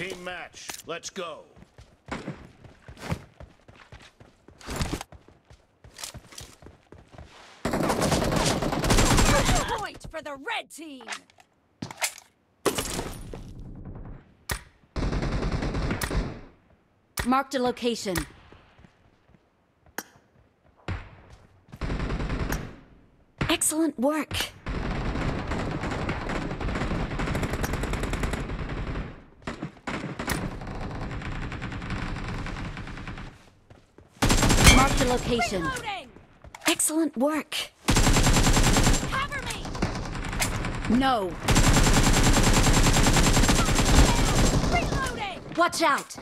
Team match. Let's go. Point for the red team. Marked a location. Excellent work. Marked a location. Reloading. Excellent work. Cover me. No. Reloading. Watch out.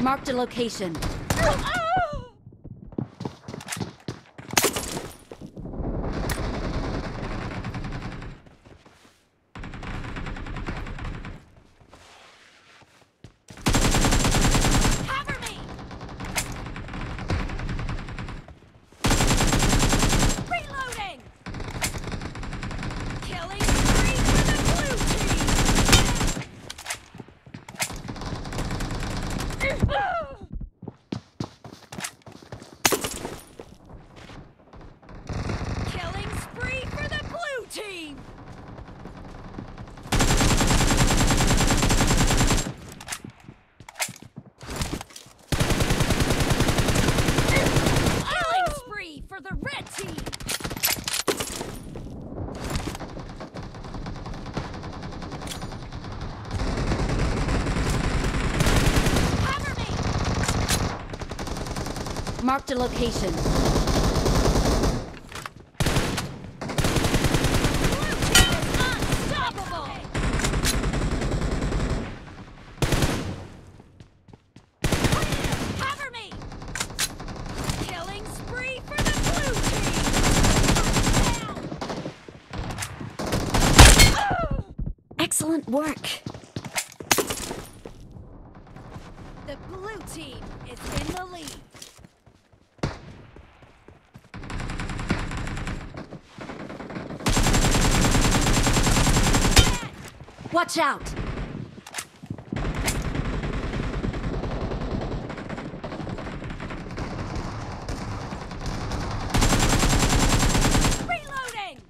Marked a location. Oh! Cover me. Reloading. Killing spree for the blue team. Killing spree for the blue team. Killing spree for the red team. Cover me. Marked a location. Blue team is unstoppable. Cover me. Killing spree for the blue team. Down. Excellent work. The blue team is in the lead. Watch out. Reloading.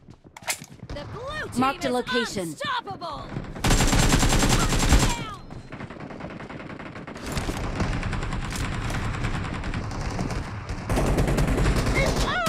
The blue team Marked a location. unstoppable. Down. Oh!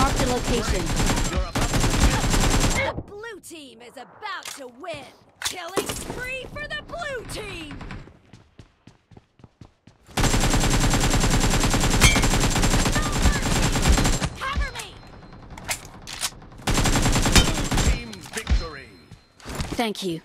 Marked a location. The blue team is about to win. Killing spree for the blue team. Cover me. team victory. Thank you.